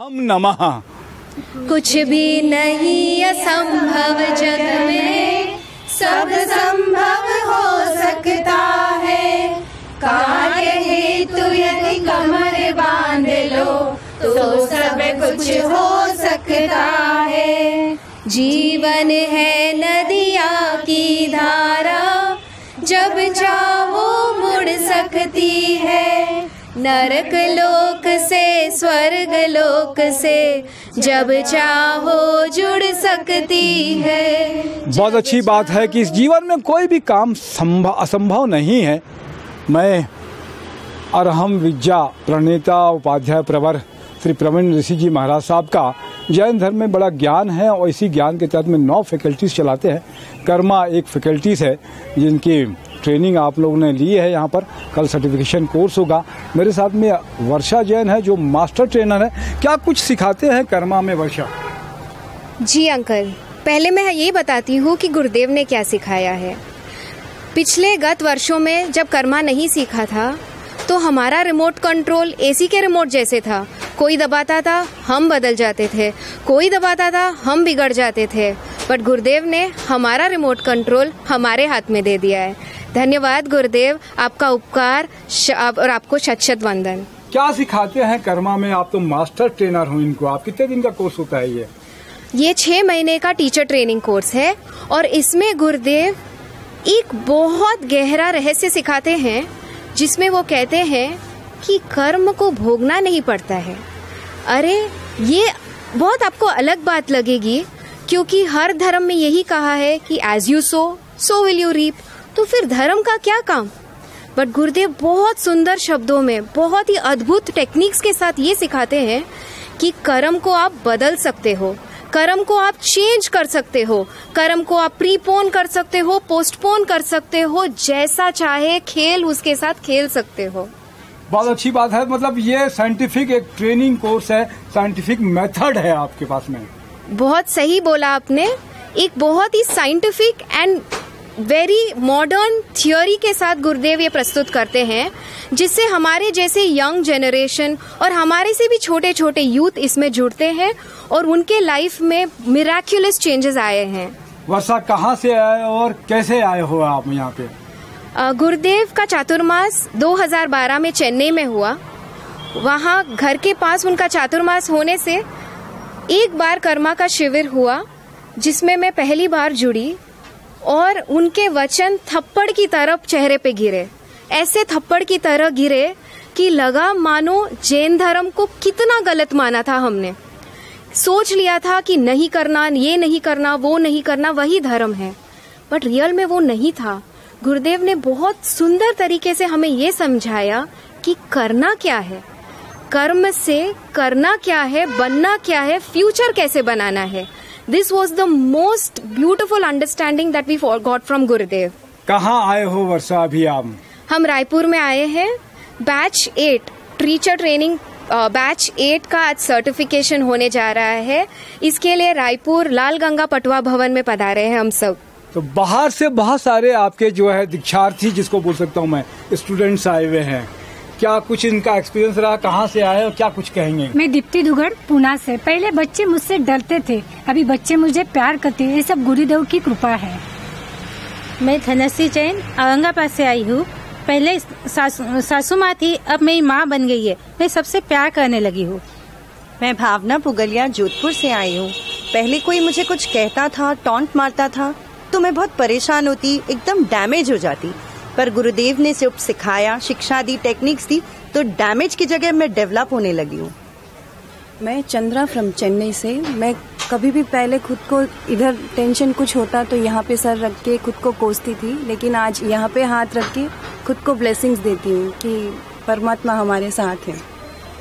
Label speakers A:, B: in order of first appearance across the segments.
A: हम नमः।
B: कुछ भी नहीं असंभव जग में, सब संभव हो सकता है। कार्य हेतु यदि कमर बाँध लो तो सब कुछ हो सकता है। जीवन है नदिया की धारा, जब चाहो मुड़ सकती नरक लोक से, स्वर्ग लोक से, जब चाहो जुड़ सकती है।
A: बहुत अच्छी बात है कि इस जीवन में कोई भी काम संभव, असंभव नहीं है। मैं अरहम विद्या प्रणेता उपाध्याय प्रवर श्री प्रवीण ऋषि जी महाराज साहब का जैन धर्म में बड़ा ज्ञान है और इसी ज्ञान के तहत में नौ फैकल्टीज चलाते हैं। कर्मा एक फैकल्टीज है, जिनकी ट्रेनिंग आप लोगों ने ली है यहाँ पर। कल सर्टिफिकेशन कोर्स होगा। मेरे साथ में वर्षा जैन है, जो मास्टर ट्रेनर है। क्या कुछ सिखाते हैं कर्मा में, वर्षा?
B: जी, अंकल। पहले मैं ये बताती हूँ कि गुरुदेव ने क्या सिखाया है। पिछले गत वर्षों में जब कर्मा नहीं सीखा था तो हमारा रिमोट कंट्रोल एसी के रिमोट जैसे था। कोई दबाता था, हम बदल जाते थे। कोई दबाता था, हम बिगड़ जाते थे। बट गुरुदेव ने हमारा रिमोट कंट्रोल हमारे हाथ में दे दिया है। धन्यवाद गुरुदेव आपका उपकार और आपको शत शत वंदन।
A: क्या सिखाते हैं कर्मा में? आप तो मास्टर ट्रेनर हो इनको। आप कितने दिन का कोर्स होता है ये?
B: ये छह महीने का टीचर ट्रेनिंग कोर्स है और इसमें गुरुदेव एक बहुत गहरा रहस्य सिखाते हैं जिसमें वो कहते हैं कि कर्म को भोगना नहीं पड़ता है। अरे ये बहुत आपको अलग बात लगेगी क्योंकि हर धर्म में यही कहा है कि as you sow so will you reap तो फिर धर्म का क्या काम? बट गुरुदेव, बहुत सुंदर शब्दों में, बहुत ही अद्भुत टेक्निक्स के साथ ये सिखाते हैं कि कर्म को आप बदल सकते हो। कर्म को आप चेंज कर सकते हो। कर्म को आप प्रीपोन कर सकते हो पोस्टपोन कर सकते हो, जैसा चाहे खेल उसके साथ खेल सकते हो।
A: बहुत अच्छी बात है। मतलब ये साइंटिफिक एक ट्रेनिंग कोर्स है साइंटिफिक मेथड है आपके पास में।
B: बहुत सही बोला आपने। एक बहुत ही scientific and very modern theory के साथ गुरुदेव ये प्रस्तुत करते हैं जिससे हमारे जैसे यंग जनरेशन और हमारे से भी छोटे छोटे यूथ इसमें जुड़ते हैं और उनके लाइफ में मिराक्यूलस चेंजेस आए हैं।
A: वर्षा कहाँ से आए और कैसे आए हो आप यहाँ पे?
B: गुरुदेव का चातुर्मास 2012 में चेन्नई में हुआ। वहाँ घर के पास उनका चातुर्मास होने से एक बार कर्मा का शिविर हुआ, जिसमें मैं पहली बार जुड़ी और उनके वचन थप्पड़ की तरफ़ चेहरे पे गिरे। ऐसे थप्पड़ की तरह गिरे कि लगा, मानो जैन धर्म को कितना गलत माना था हमने। सोच लिया था कि नहीं करना, ये नहीं करना, वो नहीं करना, वही धर्म है। बट रियल में वो नहीं था। गुरुदेव ने बहुत सुंदर तरीके से हमें ये समझाया कि करना क्या है। कर्म से करना क्या है बनना क्या है फ्यूचर कैसे बनाना है? This was the most beautiful understanding that we got from Gurudev
A: कहाँ आए हो वर्षा अभी आप
B: हम रायपुर में आए हैं। Batch eight teacher training batch eight का आज सर्टिफिकेशन होने जा रहा है। इसके लिए रायपुर लाल गंगा पटवा भवन में पधारे हैं हम सब।
A: तो बाहर से बहुत सारे आपके जो है दीक्षार्थी जिसको बोल सकता हूँ मैं स्टूडेंट्स आए हुए हैं। क्या कुछ इनका एक्सपीरियंस रहा कहाँ से आए और क्या कुछ कहेंगे?
C: मैं दीप्ति दुगड़ पूना से। पहले बच्चे मुझसे डरते थे। अभी बच्चे मुझे प्यार करते हैं। ये सब गुरुदेव की कृपा है।
D: मैं धनश्री जैन औरंगाबाद से आई हूँ। पहले सासू, सासू माँ थी अब मेरी माँ बन गई है। मैं सबसे प्यार करने लगी हूँ।
E: मैं भावना पुगलिया जोधपुर से आई हूँ। पहले कोई मुझे कुछ कहता था टॉन्ट मारता था तो मैं बहुत परेशान होती एकदम डैमेज हो जाती। पर गुरुदेव ने सिर्फ़ सिखाया शिक्षा दी टेक्निक्स दी तो डैमेज की जगह मैं डेवलप होने लगी हूँ।
F: मैं चंद्रा फ्रॉम चेन्नई से मैं कभी भी पहले खुद को इधर टेंशन कुछ होता तो यहाँ पे सर रख के खुद को कोसती थी लेकिन आज यहाँ पे हाथ रख के खुद को ब्लेसिंग्स देती हूँ कि परमात्मा हमारे साथ है।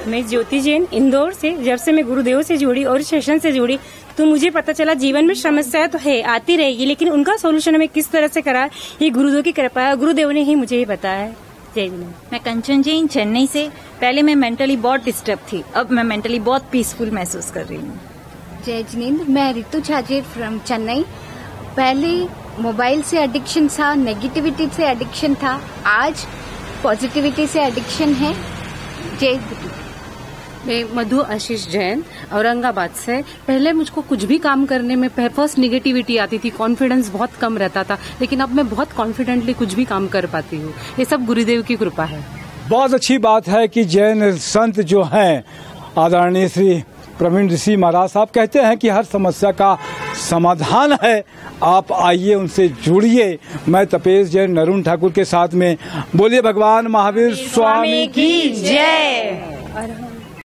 D: मैं ज्योति जैन इंदौर से जब से मैं गुरुदेव से जुड़ी और सेशन से जुड़ी तो मुझे पता चला जीवन में समस्या तो है आती रहेगी लेकिन उनका सोल्यूशन हमें किस तरह से करा ये गुरुदेव की कृपा है। गुरुदेव ने ही मुझे ही बताया है। जय
G: मैं कंचन जैन चेन्नई से पहले मैं मेंटली बहुत डिस्टर्ब थी अब मैं मेंटली बहुत पीसफुल महसूस कर रही हूँ।
H: जय जिनेन्द्र मैं रितु छाजे फ्रॉम चेन्नई। पहले मोबाइल से एडिक्शन था नेगेटिविटी से एडिक्शन था आज पॉजिटिविटी से एडिक्शन है। जय
I: मैं मधु आशीष जैन औरंगाबाद से। पहले मुझको कुछ भी काम करने में फ़र्स्ट निगेटिविटी आती थी कॉन्फिडेंस बहुत कम रहता था लेकिन अब मैं बहुत कॉन्फिडेंटली कुछ भी काम कर पाती हूँ। ये सब गुरुदेव की कृपा है।
A: बहुत अच्छी बात है कि जैन संत जो हैं आदरणीय श्री प्रवीण ऋषि महाराज साहब कहते हैं कि हर समस्या का समाधान है। आप आइए उनसे जुड़िए। मैं तपेश जैन नरुण ठाकुर के साथ में बोलिए भगवान महावीर स्वामी की
B: जय।